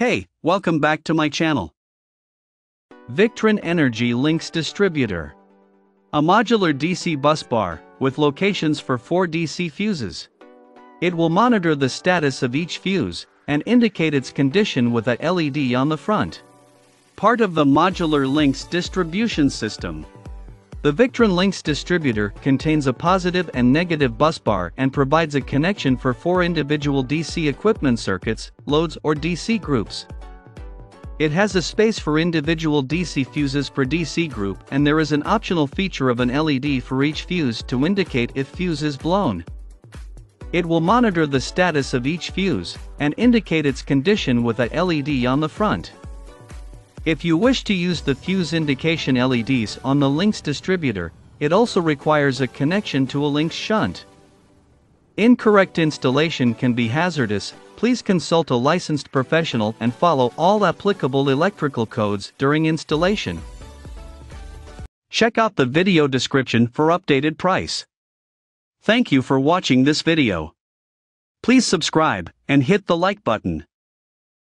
Hey, welcome back to my channel. Victron Energy Lynx Distributor. A modular DC bus bar, with locations for 4 DC fuses. It will monitor the status of each fuse, and indicate its condition with a LED on the front. Part of the Modular Lynx distribution system. The Victron Lynx distributor contains a positive and negative bus bar and provides a connection for four individual DC equipment circuits, loads or DC groups. It has a space for individual DC fuses per DC group and there is an optional feature of an LED for each fuse to indicate if fuse is blown. It will monitor the status of each fuse and indicate its condition with a LED on the front. If you wish to use the fuse indication LEDs on the Lynx distributor, it also requires a connection to a Lynx shunt. Incorrect installation can be hazardous, please consult a licensed professional and follow all applicable electrical codes during installation. Check out the video description for updated price. Thank you for watching this video. Please subscribe and hit the like button.